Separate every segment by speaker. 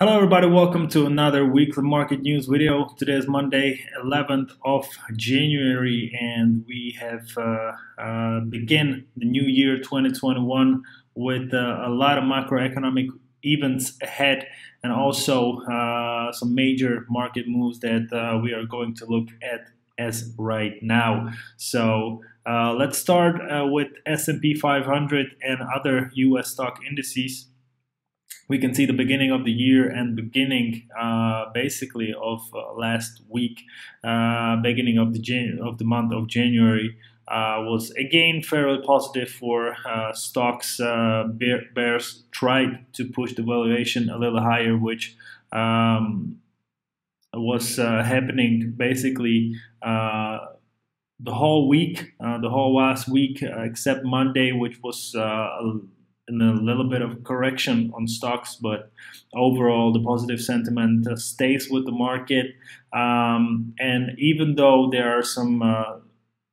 Speaker 1: Hello everybody, welcome to another weekly market news video. Today is Monday, 11th of January and we have uh, uh, begin the new year 2021 with uh, a lot of macroeconomic events ahead and also uh, some major market moves that uh, we are going to look at as right now. So uh, let's start with S&P 500 and other US stock indices we can see the beginning of the year and beginning uh, basically of uh, last week, uh, beginning of the Jan- of the month of January. Uh, was again fairly positive for uh, stocks. Uh, bear- bears tried to push the valuation a little higher, which um, was happening basically the whole week, the whole last week, except Monday, which was and a little bit of correction on stocks, but overall the positive sentiment uh, stays with the market. Um, and even though there are some uh,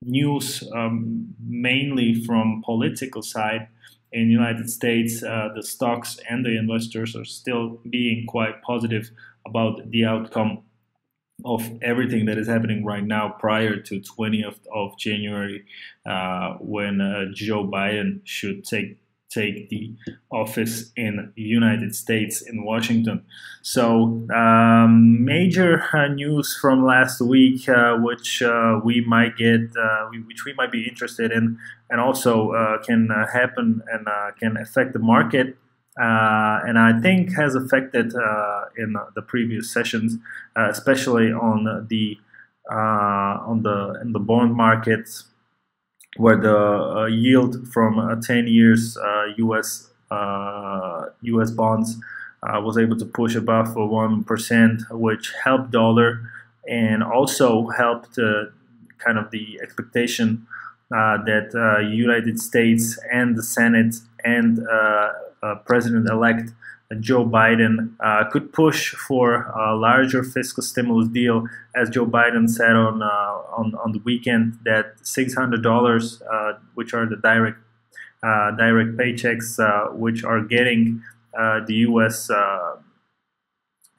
Speaker 1: news, um, mainly from political side in United States, uh, the stocks and the investors are still being quite positive about the outcome of everything that is happening right now prior to 20th of January uh, when uh, Joe Biden should take take the office in the United States in Washington. So um, major uh, news from last week, uh, which uh, we might get, uh, which we might be interested in, and also uh, can uh, happen and can affect the market. and I think has affected in the previous sessions, especially on the on the in the bond markets where the uh, yield from uh, 10 years US uh, US uh, bonds uh, was able to push above 1%, which helped dollar and also helped uh, kind of the expectation that United States and the Senate and President-elect Joe Biden uh, could push for a larger fiscal stimulus deal, as Joe Biden said on uh, on, on the weekend that six hundred dollars, uh, which are the direct uh, direct paychecks, uh, which are getting uh, the U.S.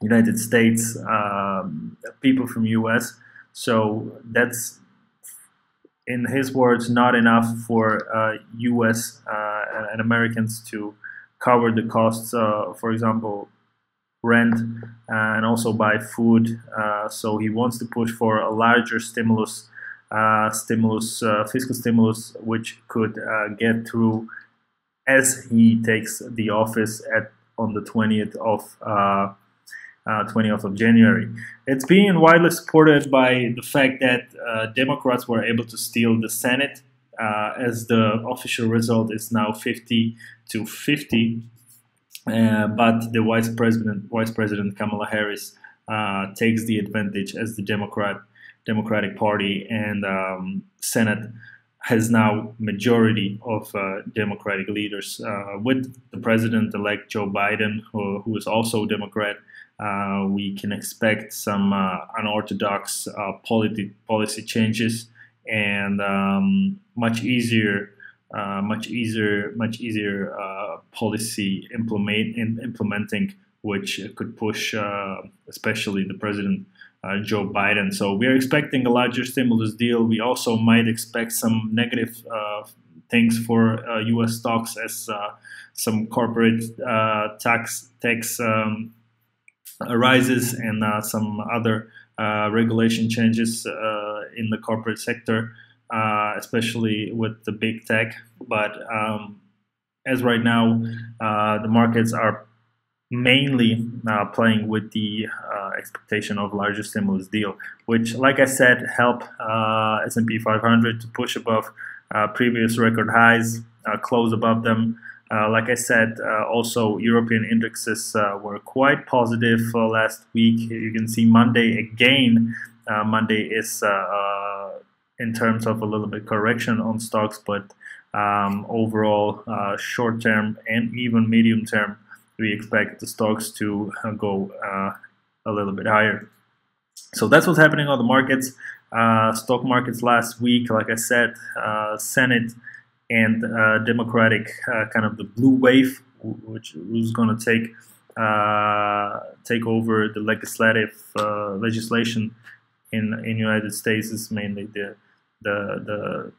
Speaker 1: United States um, people from U.S. So that's in his words not enough for U.S. and Americans to cover the costs, uh, for example, rent uh, and also buy food. Uh, so he wants to push for a larger stimulus, stimulus, fiscal stimulus, which could get through as he takes the office at on the 20th of uh, 20th of January. It's being widely supported by the fact that uh, Democrats were able to steal the Senate uh, as the official result is now 50 to 50. Uh, but the vice president, Vice President Kamala Harris, uh, takes the advantage as the Democrat Democratic Party and um, Senate has now majority of uh, Democratic leaders. Uh, with the president-elect Joe Biden, who, who is also Democrat, uh, we can expect some unorthodox politi- policy changes and um, much easier, uh, much easier, much easier uh, policy implement in implementing, which could push, uh, especially the president. Uh, Joe Biden. So we are expecting a larger stimulus deal. We also might expect some negative uh, things for U.S. Uh, stocks as some corporate tax tax um, and some other uh, regulation changes uh, in the corporate sector, uh, especially with the big tech. But um, as right now, the markets are mainly uh, playing with the uh, expectation of larger stimulus deal, which, like I said, help uh, S&P 500 to push above previous record highs, close above them, uh, like I said, uh, also European indexes uh, were quite positive last week. You can see Monday again. Monday is in terms of a little bit correction on stocks, but um, overall, short term and even medium term, we expect the stocks to go a little bit higher. So that's what's happening on the markets. Uh, stock markets last week, like I said, uh, Senate and uh, Democratic uh, kind of the blue wave, which was going to take uh, take over the legislative legislation in in United States is mainly the the the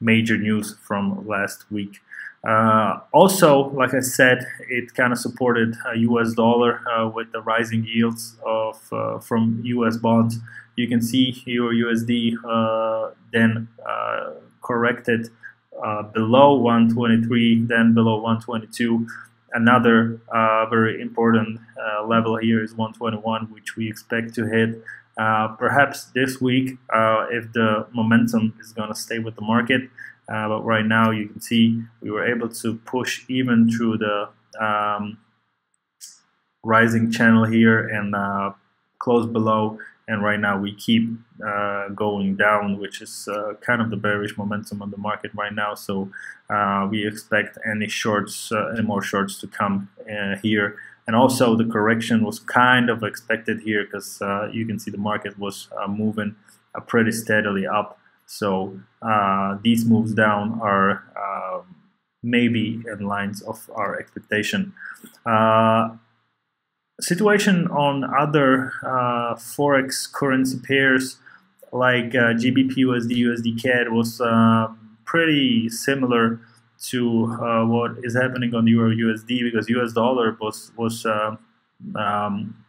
Speaker 1: major news from last week. Uh, also, like I said, it kind of supported U.S. dollar uh, with the rising yields of uh, from U.S. bonds. You can see here USD then uh, below 123, then below 122. Another very important level here is 121, which we expect to hit uh, perhaps this week uh, if the momentum is going to stay with the market. Uh, but right now, you can see we were able to push even through the um, rising channel here and uh, close below. And right now, we keep uh, going down, which is kind of the bearish momentum on the market right now. So we expect any shorts, any more shorts to come here and also the correction was kind of expected here because uh, you can see the market was uh, moving uh, pretty steadily up. So uh, these moves down are um, maybe in lines of our expectation. Uh, situation on other uh, forex currency pairs like GBP USD USD CAD was pretty similar to uh, what is happening on the Euro USD because US dollar was was uh, um,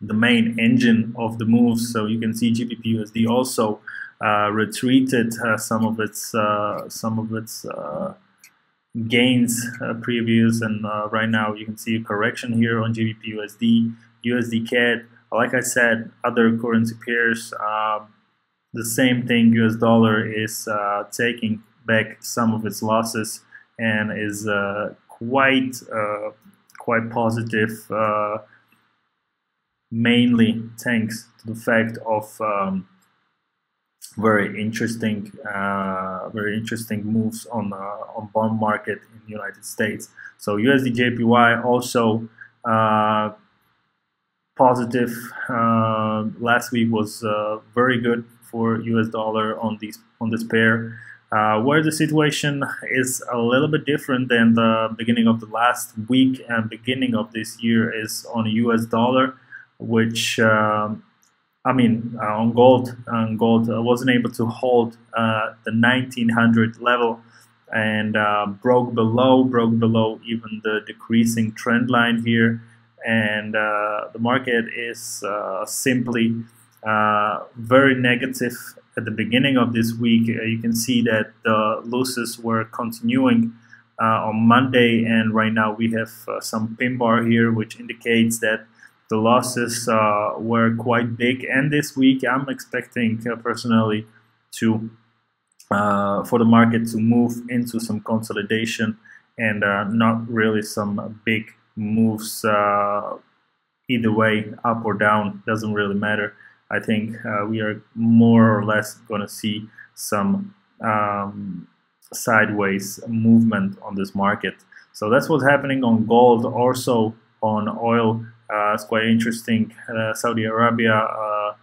Speaker 1: the main engine of the move. So you can see GBP USD also uh, retreated uh, some of its uh, some of its uh, gains previous, and right now you can see a correction here on GBP USD, USD CAD. Like I said, other currency pairs. Um, the same thing, US dollar is taking back some of its losses and is uh, quite uh, quite positive, uh, mainly thanks to the fact of um, very interesting, uh, very interesting moves on uh, on bond market in the United States. So USD JPY also uh, positive. last week was very good for US dollar on these on this pair. Uh, where the situation is a little bit different than the beginning of the last week and beginning of this year is on US dollar, which um, I mean uh, on gold. On gold uh, wasn't able to hold uh, the 1900 level and uh, broke below, broke below even the decreasing trend line here, and uh, the market is simply very negative at the beginning of this week, uh, you can see that the losses were continuing uh, on Monday, and right now we have uh, some pin bar here, which indicates that the losses uh, were quite big. And this week, I'm expecting uh, personally to uh, for the market to move into some consolidation and not really some big moves either way, up or down, doesn't really matter. I think uh, we are more or less going to see some um, sideways movement on this market. So that's what's happening on gold, also on oil. Uh, it's quite interesting. Uh, Saudi Arabia uh,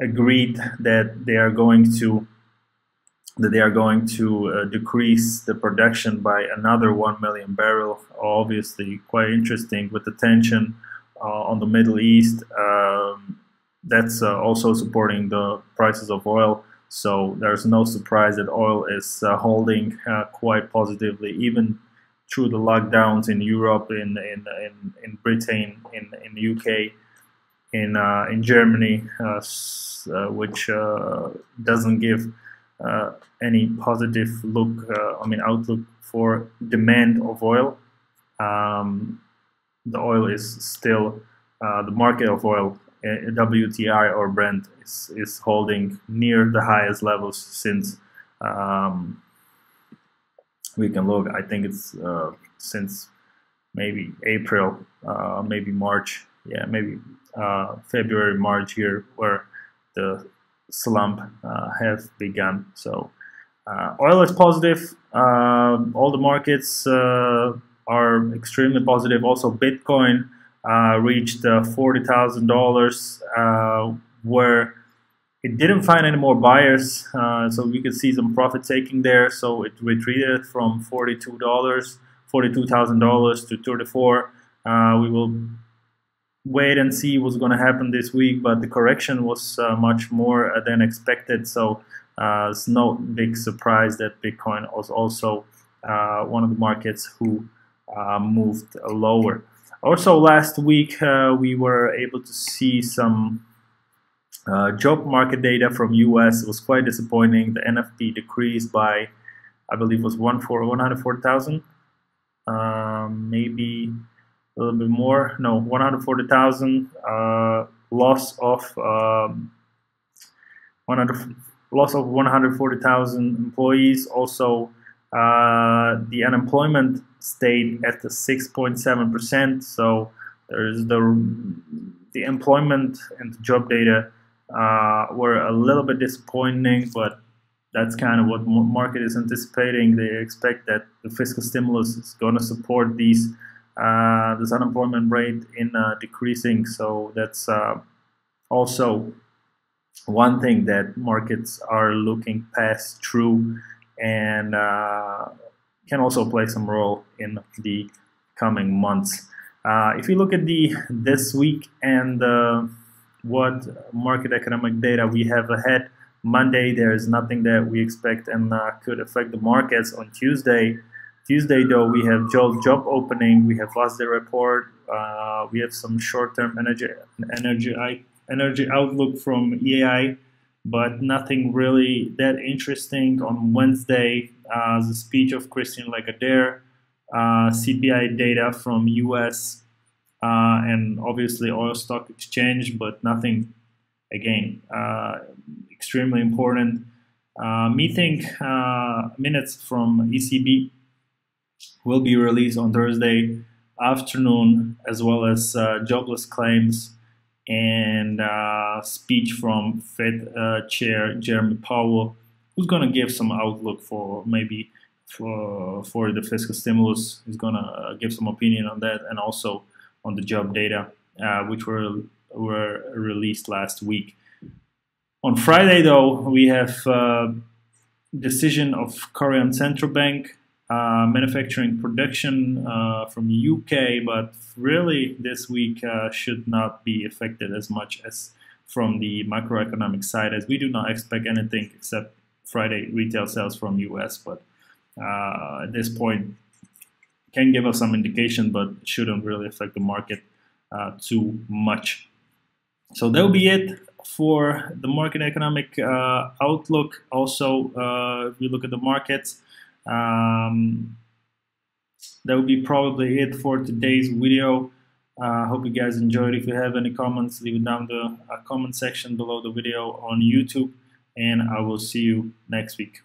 Speaker 1: agreed that they are going to that they are going to uh, decrease the production by another 1 million barrel. Obviously, quite interesting with the tension uh, on the Middle East. Um, that's uh, also supporting the prices of oil. So there's no surprise that oil is holding quite positively, even through the lockdowns in Europe, in in in, in Britain, in in the UK, in uh, in Germany, uh, uh, which doesn't give any positive look. I mean outlook for demand of oil. Um, the oil is still the market of oil WTI or Brent is, is holding near the highest levels since um, we can look. I think it's uh, since maybe April, uh, maybe March, yeah, maybe uh, February, March here, where the slump uh, has begun. So uh, oil is positive. Um, all the markets uh, are extremely positive. Also, Bitcoin reached uh, $40,000 uh, where it didn't find any more buyers, uh, so we could see some profit taking there. So it retreated from $42, $42,000 to 34. Uh, we will wait and see what's going to happen this week, but the correction was uh, much more than expected. So uh, it's no big surprise that Bitcoin was also uh, one of the markets who uh, moved lower. Also, last week uh, we were able to see some uh, job market data from US. Was quite disappointing. The NFP decreased by, I believe, was one for 104,000, um, maybe a little bit more. No, 140,000 uh, loss of um, 100 loss of 140,000 employees. Also, uh, the unemployment stayed at the 6.7 percent. So there's the the employment and the job data uh, were a little bit disappointing, but that's kind of what market is anticipating. They expect that the fiscal stimulus is going to support these uh, this unemployment rate in uh, decreasing. So that's uh, also one thing that markets are looking past through and uh, can also play some role in the coming months. Uh, if you look at the this week and what market economic data we have ahead, Monday there is nothing that we expect and uh, could affect the markets. On Tuesday, Tuesday though we have job job opening, we have last day report, uh, we have some short-term energy energy energy outlook from EAI but nothing really that interesting. On Wednesday, uh, the speech of Christine Lagarde, uh, CPI data from US, uh, and obviously oil stock exchange, but nothing, again, uh, extremely important. Uh, meeting uh, minutes from ECB will be released on Thursday afternoon, as well as jobless claims and uh, speech from Fed uh, Chair Jeremy Powell, who's going to give some outlook for maybe for for the fiscal stimulus. He's going to uh, give some opinion on that, and also on the job data, uh, which were were released last week. On Friday, though, we have uh, decision of Korean Central Bank uh, manufacturing production uh, from UK, but really this week uh, should not be affected as much as from the macroeconomic side, as we do not expect anything except Friday retail sales from US. But uh, at this point, can give us some indication, but shouldn't really affect the market uh, too much. So that will be it for the market economic uh, outlook. Also, if we look at the markets. Um, that will be probably it for today's video. I uh, hope you guys enjoyed. If you have any comments, leave it down the uh, comment section below the video on YouTube, and I will see you next week.